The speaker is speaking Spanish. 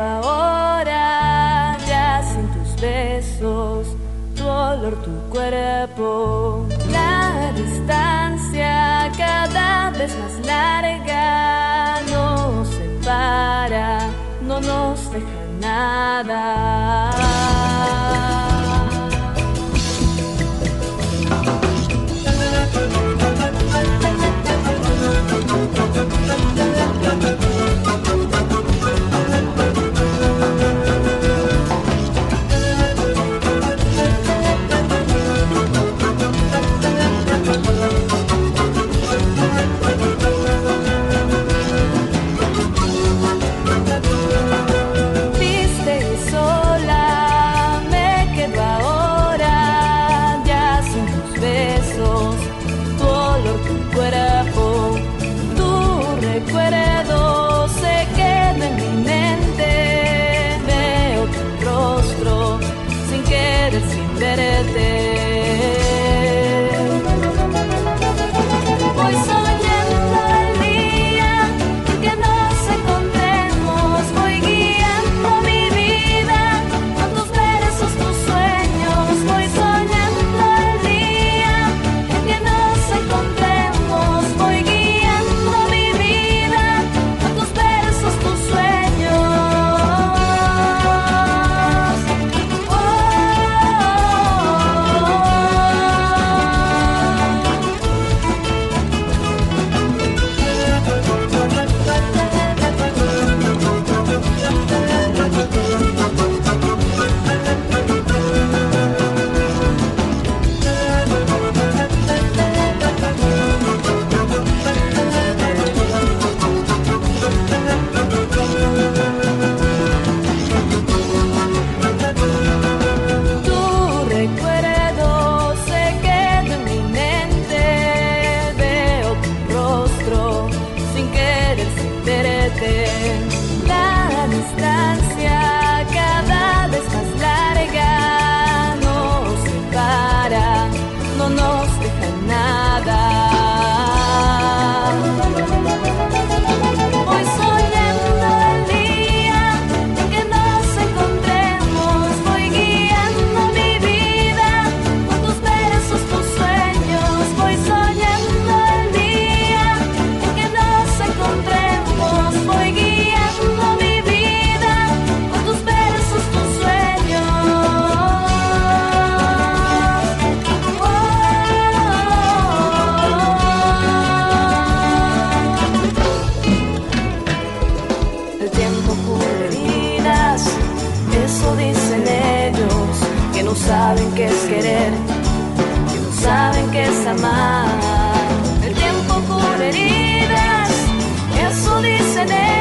ahora ya sin tus besos, tu olor, tu cuerpo. La distancia cada vez más larga nos separa, no nos deja nada. de El tiempo cura heridas, eso dicen ellos que no saben.